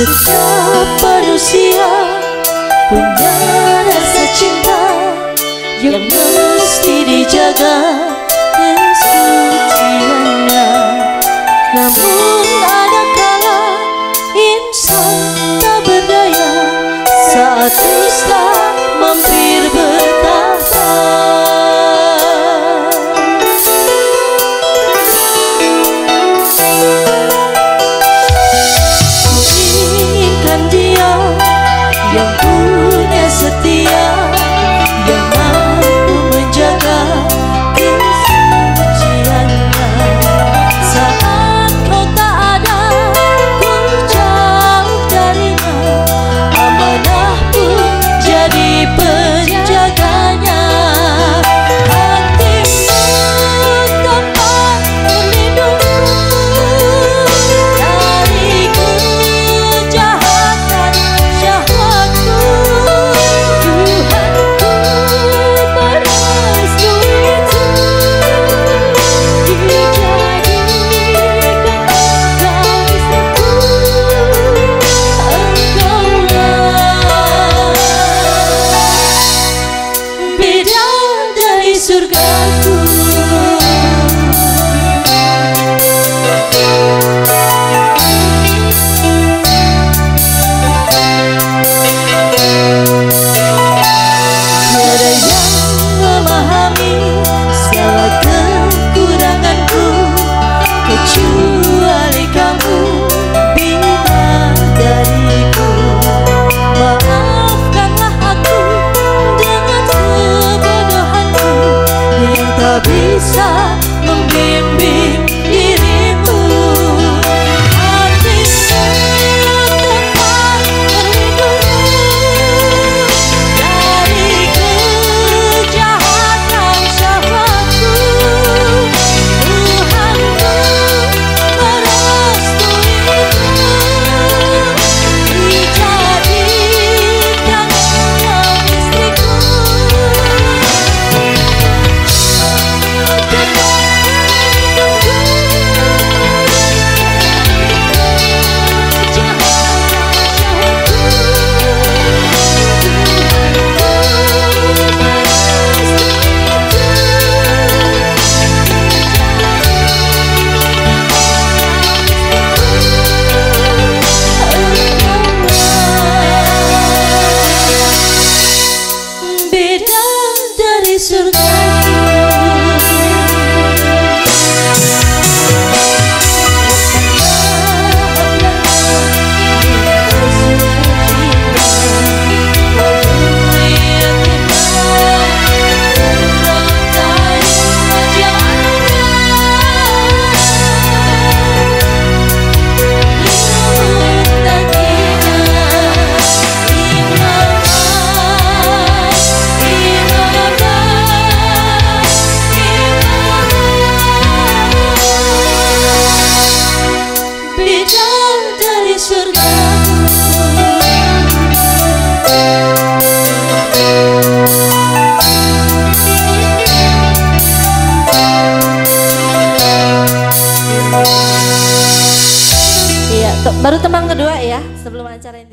Setiap manusia punya rasa cinta yang mesti dijaga kesuciannya. Namun ada kala insan tak berdaya saat dusta mampir. surga baru tembang kedua ya sebelum acara ini